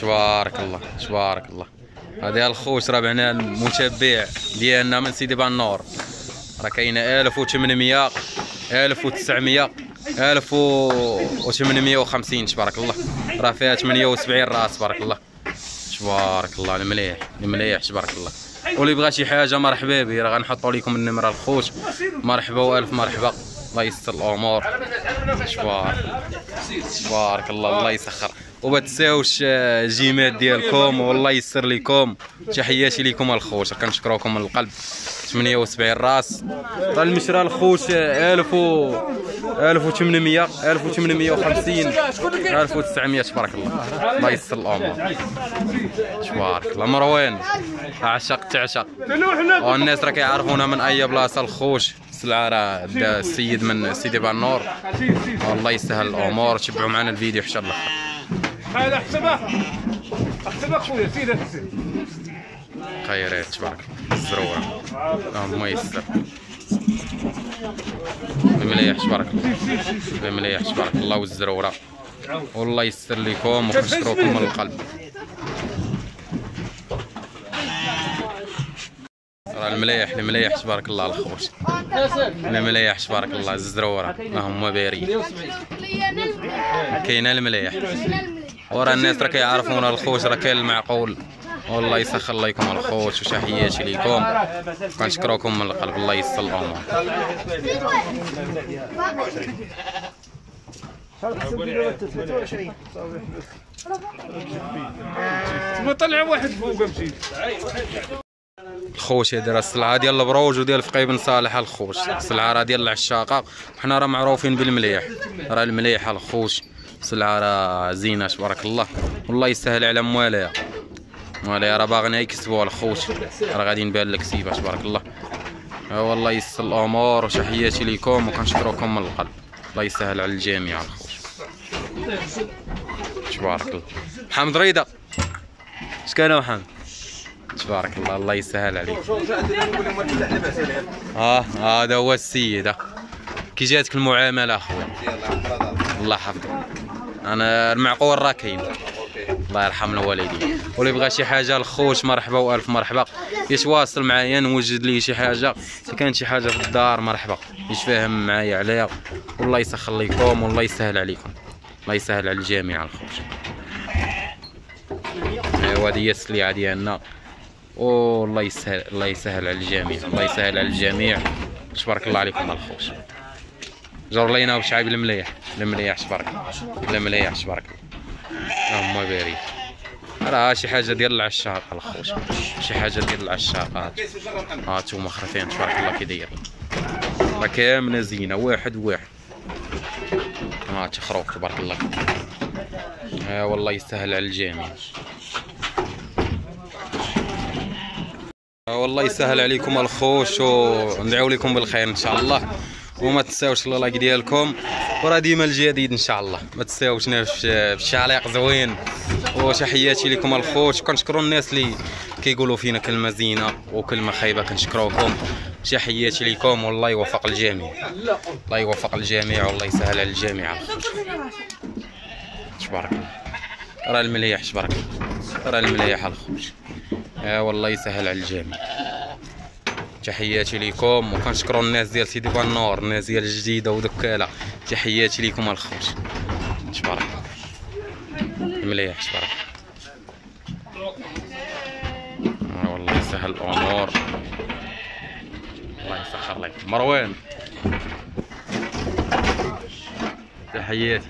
تبارك الله تبارك الله. هذه الخوش ربعنا المتبع ديالنا من سيدي بانور راه كاينة 1800 1900 1850 تبارك الله. راه فيها 78 راس تبارك الله. تبارك الله المليح المليح تبارك الله. واللي بغى شي حاجة مرحبا به راه غنحطوا لكم النمرة الخوش. مرحبا وألف مرحبا. الله يستر الأمور. تبارك تبارك الله الله يسخر. وما تنساوش آه، الجيمات ديالكم والله يسر لكم تحياتي لكم الخوش كنشكروكم من القلب. 78 راس. المشرى الخوش آه، 1000 و 1800 1850 1900 تبارك الله. الله يسر الأمور تبارك الله. مروان عشق تعشق. والناس راه كيعرفونا من أي بلاصة الخوش. السلعه راه السيد من سيدي بانور والله يسهل الأمور. تبعوا معنا الفيديو حتى الأخر. هذا احسبها احسبها خويا سير هسه خيرات تبارك. الله الزروره اللهم يسر. مليح تبارك الله. مليح تبارك الله والزروره. والله يسر لكم وكنشكروكم من القلب. راه المليح المليح تبارك الله الخوش المليح تبارك الله الزروره. اللهم بارك كاينة المليح ورا الناس راه كيعرفونا الخوش راه كاين المعقول والله يسخر لكم الخوش وتحياتي لكم كنشكركم من القلب. الله يسر الأمور. ثم طلع واحد فوق أمشي. الخوش هذه راه السلعه ديال البروج وديال فقيه بن صالح الخوش. السلعه راه ديال العشاقة. وحنا راه معروفين بالمليح. راه المليح الخوش. السلعه راه زينه تبارك الله والله يسهل على مواليها مواليها راه باغيين يكسبوا الخوش راه غادي نبان لك سيبه تبارك الله آه والله يسر الأمور وتحياتي لكم وكنشكركم من القلب الله يسهل على الجميع الخوش تبارك الله محمد ريده اش كان محمد تبارك الله الله يسهل عليك آه هذا هو السيد آه. كي جاتك المعاملة أخويا. الله يحفظك. أنا المعقول راه كاين الله يرحم الوالدين واللي بغى شي حاجة الخوش مرحبا وألف مرحبا. يتواصل معايا؟ نوجد ليه شي حاجة. إذا كانت شي حاجة في الدار مرحبا. يتفاهم معايا عليها؟ والله يسخر لكم والله يسهل عليكم. الله يسهل على الجميع الخوش. أيوا هذه هي السلعه ديالنا. والله يسهل الله يسهل على الجميع. الله يسهل على الجميع. تبارك الله عليكم الخوش. جور لينا وشعيب المليح. المليح تبارك المليح تبارك الله اللهم بارك راه شي حاجة ديال العشاق الخوش. شي حاجة ديال العشاقات. ها انتوما خرفين تبارك الله كي داير. راه كاملة زينة. واحد واحد. ها تخروف تبارك الله. ها والله يسهل على الجميع. والله يسهل عليكم الخوش. وندعو لكم بالخير إن شاء الله. وما تنساوش اللايك ديالكم. وراه ديما الجديد إن شاء الله. ما تنساوشنا الشعليق زوين. وتحياتي لكم الخوش كنشكروا الناس اللي كيقولوا فينا كلمة زينة وكلمة خايبة. كنشكروكم. تحياتي لكم. والله يوفق الجميع. الله يوفق الجميع والله يسهل على الجميع. تبارك الله. راه المليح تبارك الله. راه المليح الخوش يا والله يسهل على الجميع. تحياتي لكم وكنشكروا الناس ديال سيدي بانور الناس ديال الجديده ودكالة. تحياتي لكم الخوش تبارك مليح تبارك الله. والله يسهل الأمور. الله يسخر لك. مروان. تحياتي.